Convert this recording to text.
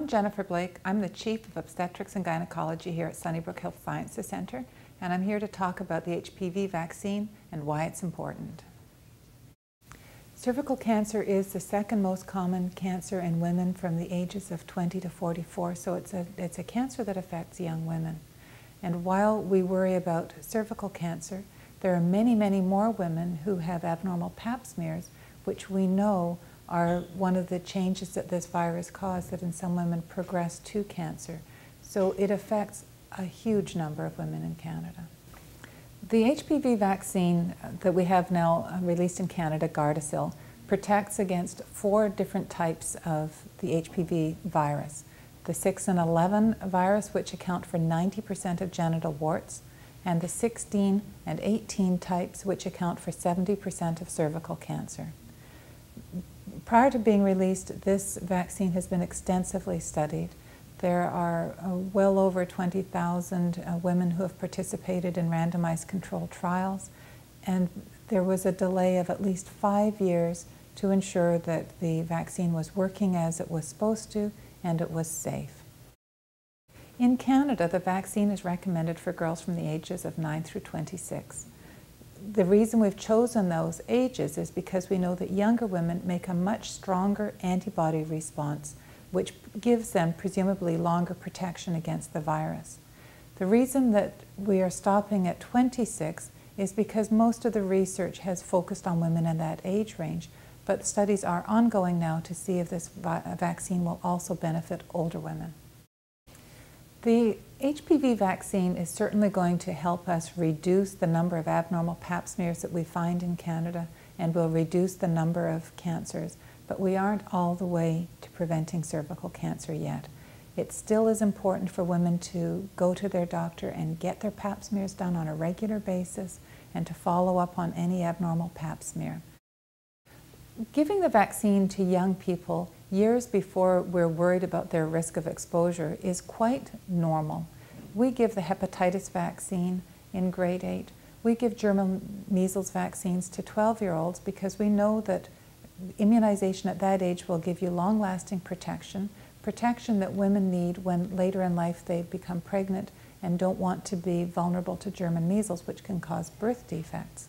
I'm Jennifer Blake. I'm the Chief of Obstetrics and Gynecology here at Sunnybrook Health Sciences Center, and I'm here to talk about the HPV vaccine and why it's important. Cervical cancer is the second most common cancer in women from the ages of 20 to 44, so it's a, it's a cancer that affects young women. And while we worry about cervical cancer, there are many, many more women who have abnormal pap smears, which we know are one of the changes that this virus caused that in some women progress to cancer. So it affects a huge number of women in Canada. The HPV vaccine that we have now uh, released in Canada, Gardasil, protects against four different types of the HPV virus. The 6 and 11 virus, which account for 90% of genital warts, and the 16 and 18 types, which account for 70% of cervical cancer prior to being released, this vaccine has been extensively studied. There are uh, well over 20,000 uh, women who have participated in randomized controlled trials, and there was a delay of at least five years to ensure that the vaccine was working as it was supposed to and it was safe. In Canada, the vaccine is recommended for girls from the ages of 9 through 26 the reason we've chosen those ages is because we know that younger women make a much stronger antibody response, which gives them presumably longer protection against the virus. The reason that we are stopping at 26 is because most of the research has focused on women in that age range, but studies are ongoing now to see if this vaccine will also benefit older women. The HPV vaccine is certainly going to help us reduce the number of abnormal pap smears that we find in Canada and will reduce the number of cancers, but we aren't all the way to preventing cervical cancer yet. It still is important for women to go to their doctor and get their pap smears done on a regular basis and to follow up on any abnormal pap smear. Giving the vaccine to young people years before we're worried about their risk of exposure is quite normal. We give the hepatitis vaccine in grade 8. We give German measles vaccines to 12 year olds because we know that immunization at that age will give you long lasting protection, protection that women need when later in life they become pregnant and don't want to be vulnerable to German measles, which can cause birth defects.